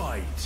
Fight!